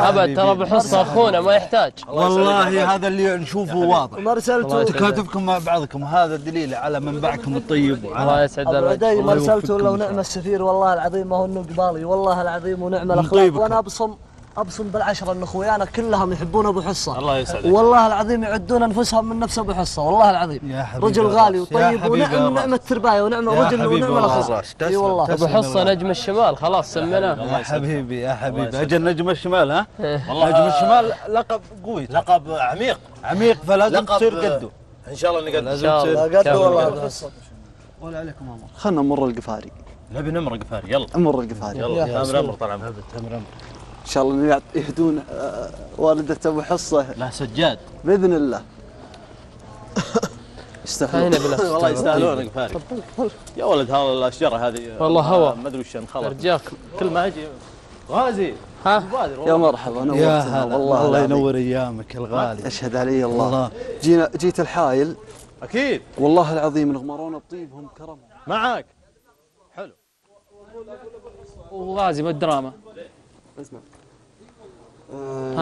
أبد ترى بحصه اخونا ما يحتاج. والله هذا اللي نشوفه واضح. مرسلته تكاتفكم مع بعضكم هذا دليل على منبعكم الطيب الله وعلى يسعد الله مرسلته لو نعم السفير والله العظيم ما هو انه قبالي والله العظيم ونعم الاخلاق. وأنا ابصم أبصم بالعشرة إن أخويانا كلهم يحبون أبو حصة. الله يسعدك. والله العظيم يعدون أنفسهم من نفس أبو حصة والله العظيم. يا حبيبي رجل غالي وطيب ونعم راس. نعم الترباية ونعم يا الرجل حبيبي ونعم والله الاخلاق الراس. إي والله. أبو حصة نجم الشمال خلاص سميناه يا حبيبي يا حبيبي. أجل نجم الشمال ها؟ والله نجم الشمال لقب قوي. لقب عميق. عميق فلازم تصير قده إن شاء الله نقدر إن شاء الله. لا قد كمل. والله. ولا عليكم أمر. خلنا نمر القفاري. نبي نمر قفاري يلا. نمر القفاري. يلا تامر أمر طال عمرك. إن شاء الله يهدون آه، والدة أبو حصة. لا سجاد. بإذن الله. يستاهلون. هنا بنفس والله يستاهلون. قفاري يا ولد هذا الاشجار هذه والله هوا. ما أدري وش انخلط ارجاك كل ما أجي غازي. ها؟ يا والله. مرحبا يا نورتنا هلا. والله الله. ينور أيامك الغالي. أشهد علي الله, الله. جينا جيت الحايل أكيد. والله العظيم نغمرونا بطيبهم كرمهم. معك حلو. وغازي بالدراما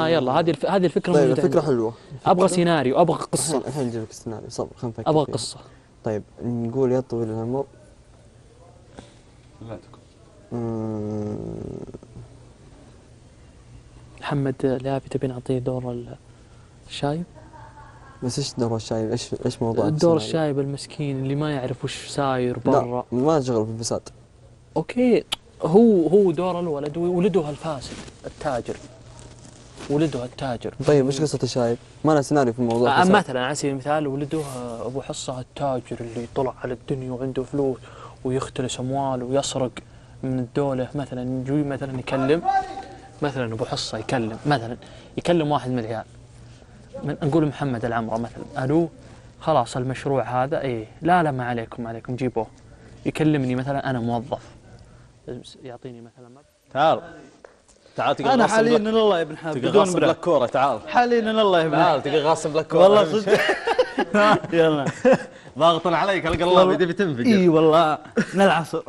ها يلا هذه الف... هذه الفكرة طيب موجودة الفكرة عندي. حلوة. أبغى سيناريو أبغى قصة. الحين الحين نجيب لك السيناريو. صبر خلينا نفكر أبغى فيه. قصة. طيب نقول يا طويل العمر. مم، محمد لافي تبي نعطيه دور ال- الشايب؟ بس إيش دور الشايب؟ إيش إيش موضوع دور السيناريو؟ الشايب المسكين اللي ما يعرف وش ساير لا برا. منشغل في الفساد. أوكي. هو هو دور الولد وولده الفاسد التاجر. ولده التاجر. طيب إيش قصة الشايب؟ ما لنا سيناريو في الموضوع آه،. مثلا على سبيل المثال ولده أبو حصة التاجر اللي طلع على الدنيا وعنده فلوس ويختلس أموال ويسرق من الدولة مثلا يجي مثلا يكلم مثلا أبو حصة يكلم مثلا يكلم واحد من العيال. من نقول محمد العمرة مثلا ألو خلاص المشروع هذا إيه لا لا ما عليكم ما عليكم جيبوه. يكلمني مثلا أنا موظف. يعطيني مثلا مبلغ تعال. تعال تقدر أنا حاليا ان الله ابن حاب تقدر بدون غاصب برا لك كورة تعال. حاليا ان الله ابن تعال تقدر غاصب لك كورة. والله صدق. يلا. ضاغط عليك ألقى الله والله. يبي تنفجر إي والله من العصر.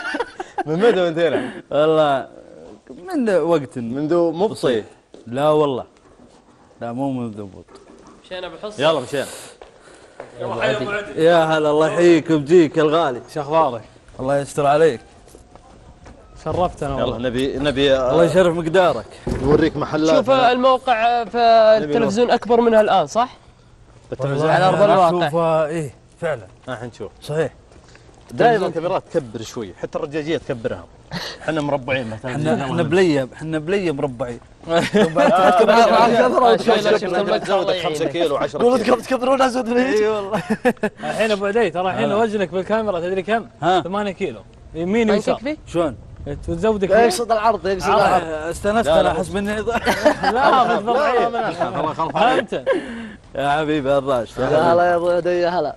من متى وانت هنا؟ والله من وقت. منذ مبطي لا والله. لا مو مضبوط مشينا بحصه يلا مشينا يا هلا الله يحييك ويبجيك الغالي. شو أخبارك؟ الله يستر عليك. شرفتنا يلا نبي نبي الله يشرف مقدارك. نوريك محلات شوف الموقع في التلفزيون أكبر منها الآن صح؟ بالتلفزيون على أنا الواقع. أشوفها إيه فعلا. الحين نشوف صحيح. دائما كاميرات تكبر شوي. حتى الرجاجية تكبرها. إحنا مربعين مثلا. إحنا إحنا بليه إحنا بلية مربعين. شوي لا شفت المقطع الله تزودك 5 يعينك. كيلو. 10 كيلو تكبرون ازود من اي والله. الحين أبو عدي ترى الحين وزنك بالكاميرا تدري كم؟ ها؟ 8 كيلو. يمين ويسار. يكفي؟ شلون؟ وتزودك يقصد العرض يقصد العرض. استانست أنا لا، احس اني لا خلف فهمت؟ يا حبيبي الراش هلا يا أبو عدي يا هلا.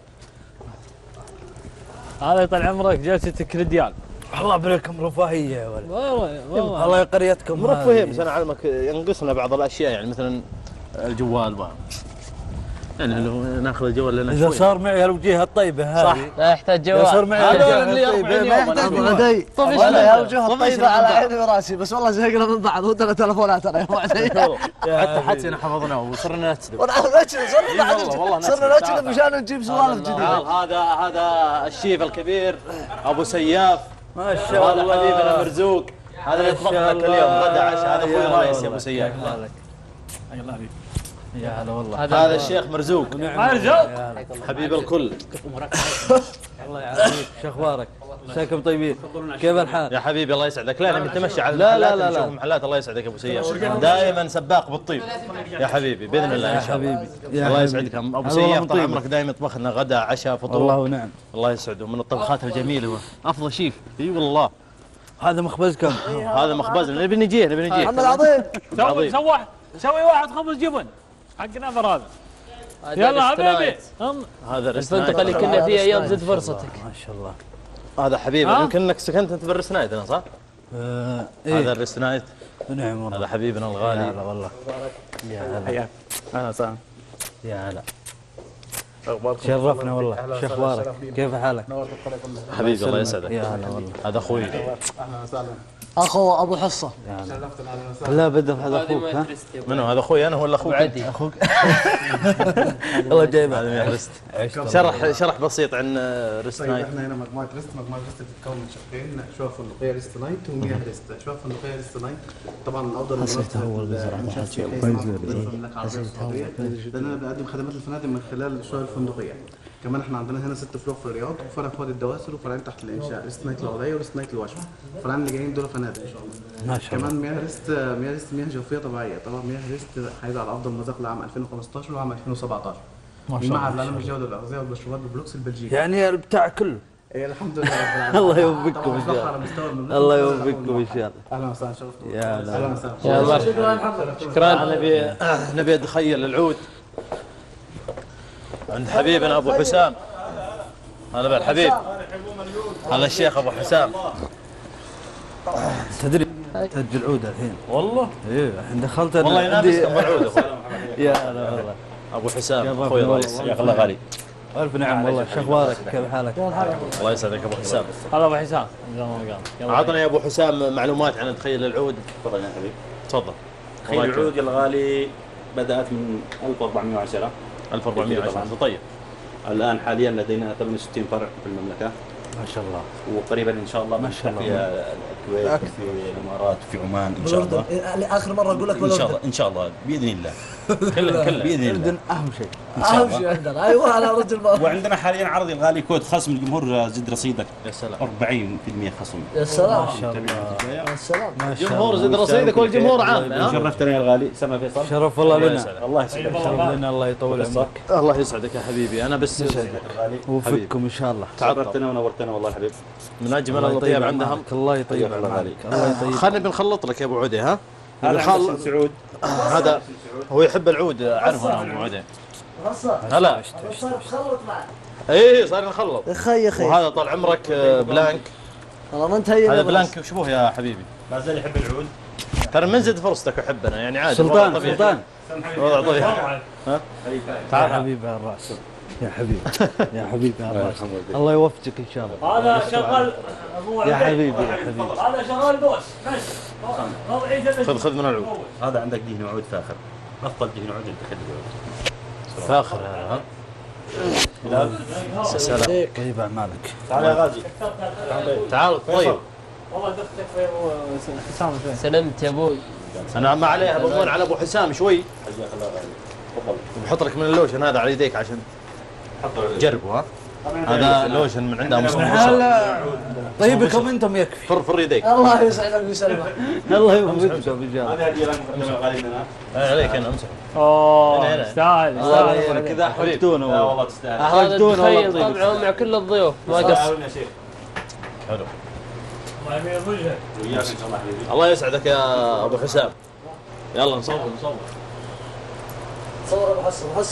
هذا طال عمرك جلستك رجال الله يباركم رفاهية يا ولد. والله والله الله قريتكم مرفهين بس أنا أعلمك ينقصنا بعض الأشياء يعني مثلا الجوال و يعني لو ناخذ الجوال لنا إذا صار معي الوجيه الطيبه هذه. لا يحتاج إذا صار جوال معي هذول الوجيه اللي الطيبه ما يحتاج جوال. عدي طيب والله طيب الطيبة على عيني وراسي. بس والله زهقنا من بعض؟ ودنا تلفوناتنا يا ابو عدي حتى حتى حفظناه وصرنا نكذب صرنا صرنا. نجلد مشان نجيب سوالف جديدة. هذا هذا الشيف الكبير أبو سياف. ما شاء هذا الله. حبيبنا مرزوق. هذا اللي يطبخ شاء لك اليوم. الله. غدا عشاء. هذا أخوي يا رايس يا الله. ابو سياف يا هلا والله. هذا الشيخ مرزوق. مرزوق. حبيب الكل. الله يعافيك. شو أخبارك؟ مساكم طيبين. كيف الحال؟ يا حبيبي الله يسعدك. لا نبي نتمشى على لا، لا، المحلات لا، لا. نشوف محلات. الله يسعدك يا ابو سياف دائما سباق بالطيب. يا حبيبي بإذن الله إن شاء الله. حبيبي. يا الله. يسعدك. أبو هذا سياف طال. عمرك دائما يطبخ لنا غدا عشاء فطور. والله ونعم الله يسعده. من الطبخات الجميلة هو أفضل شيف. إي والله. هذا مخبزكم. هذا مخبزنا نبي نجيه نبي نجيه محمد العظيم. سوي عظيم. سوي سوي واحد خبز جبن. حق نفر هذا يلا حبيبي هم. هذا الفندق اللي كنا فيه أيام زد فرصتك. ما شاء الله. هذا حبيبي؟ يمكن إنك سكنت أنت بال Rest Night هنا صح؟ آه، هذا إيه الرسنايد نعم والله. هذا حبيبنا يا الغالي هلا والله. يا هلا. أهلا وسهلا. يا هلا. شرفنا والله. شو أخبارك؟ كيف حالك؟ حبيبي الله يسعدك. يا هلا والله. هذا أخوي. أخو أبو حصه لا بدر هذا أخوك ها؟ منو؟ هذا أخوي أنا ولا أخوك؟ عدي. أخوك؟ الله جايب هذا مياه ريست شرح شرح بسيط عن Rest طيب Night. إحنا هنا مجموعة Rest مجموعة Rest بتتكون من شقين شقه فندقية Rest Night ومياه Rest. شقه فندقية Rest Night. طبعا من افضل المملكه العربية. السعوديه لاننا بنقدم خدمات الفنادق من خلال الشقق الفندقية. كمان إحنا عندنا هنا ست فروع في الرياض وفرع في وادي الدواسر وفرعين تحت الإنشاء Rest Night العليا و Rest Night الوشم الفرعين اللي جايين دول فنادق. ان شاء الله. ما شاء الله. كمان مياه Rest مياه Rest مياه جوفية طبيعية. طبعا مياه Rest حايزه على أفضل مذاق لعام 2015 وعام 2017 ما شاء الله. المعهد العالمي للجوده والأغذية والمشروبات ببلوكس البلجيكي. يعني البتاع كله. إيه الحمد لله رب العالمين. الله يوفقكم إن شاء الله. الله يوفقكم إن شاء الله. أهلا وسهلا شرفتوا. يا لا. أهلا وسهلا. مرحبا شكرا نبي نبي أتخيل العود. عند حبيبنا أبو حسام. هلا بالحبيب هلا الشيخ أبو حسام. تدري تسجل عود الحين. والله؟ إيه الحين دخلت والله عندي- ينافسكم بالعود أخوي. يا هلا والله. أبو حسام يا أخوي الله الرئيس. حياك الله غالي ألف نعم والله. شو أخبارك كيف حالك؟ الله يسعدك أبو حسام. هلا أبو حسام. عطنا يا أبو حسام معلومات عن تخيل العود. تفضل يا حبيبي تفضل. خيل الله العود الغالي بدأت من 1410 1420 طيب. الآن حاليا لدينا 68 فرع في المملكة. ما شاء الله. وقريبا إن شاء الله ما شاء الله. في الكويت في الإمارات في عمان إن شاء الله. اخر مرة أقول لك إن شاء الله إن شاء الله. بإذن الله. كله كله. بإذن الله. الاردن أهم شيء. أهم شيء عندنا. أيوه أنا رجل وعندنا حاليا عرض الغالي كود خصم الجمهور زد رصيدك. يا سلام. 40% خصم. يا سلام. ما شاء الله. يا سلام. ما شاء جمهور. زد رصيدك والجمهور عام ها؟ شرفتنا يا الغالي. سما فيصل؟ شرف والله الله لنا. الله يسعدك. شرف لنا الله يطول عمرك. الله يسعدك يا حبيبي. أنا بس ووفقكم إن شاء الله. شرفتنا ونورتنا والله الحبيب من أجمل الله الطيب يطيب عندهم. الله يطيب حياك الله يطيب. خلينا بنخلط لك يا أبو عودي ها؟ هذا سعود. هذا هو يحب العود أعرفه أنا ابو عودي هلا خلط معك إيه صار نخلط. يا أخي يا أخي. وهذا طال عمرك آه، بلانك. والله ما انت هي هذا بلانك وش بوه يا حبيبي. ما زال يحب العود. ترى من زد فرصتك وحبنا يعني عادي سلطان طبيعي. سلطان. الوضع طبيعي. يا تعال. حبيبي على الرأس. يا حبيبي. يا حبيبي على الرأس. الله يوفقك إن شاء الله. هذا شغال يا حبيبي يا حبيبي. هذا شغال بوس بس. خذ خذ من العود. هذا عندك دهن عود فاخر. أفضل دهن عود أنت خلي العود فاخر. هذا ها سلام. طيب اعمالك تعال يا غازي. تعال طيب. والله دختك في حسام سلمت يا أبوي أنا ما عليها بضمن على أبو حسام شوي. حياك الله غالي تفضل. بحط لك من اللوشن هذا على يديك عشان جربه ها؟ هذا لوشن من عندها مصنوع هلا طيبكم أنتم يكفي فر فر يديك الله يسعدك ويسلمك الله يوفقكم ان شاء الله هذه هدية لك عليك أنا أمسح. أوه. يستاهل الله يستاهل. كذا أحرجتونا لا والله تستاهل. أحرجتونا والله. تخيل طيب طبعا مع كل الضيوف. ما قصر. يا حلو الله يسعدك يا أبو حسام. يلا نصور نصور تصور أبو حسن ابو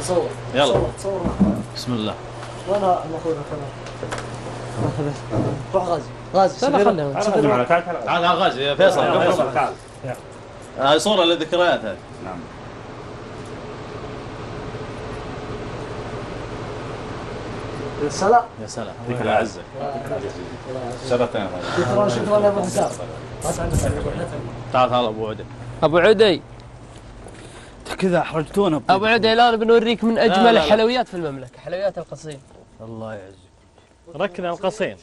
تصور. يلا. تصور. تصور بسم الله. وين اخونا كمان روح غازي. غازي تعال تعال. تعال غازي يا فيصل تعال. تعال هاي صورة للذكريات هذه نعم. يا سلام. يا سلام. يعطيك الله يعزك شرفتنا. شكرا شكرا يا أبو حسام تعال تعال أبو عودة أبو عدي. كذا أحرجتونا أبو عدي الآن بنوريك من لا، أجمل لا. الحلويات في المملكة حلويات القصيم. الله يعزك. ركنا القصيم.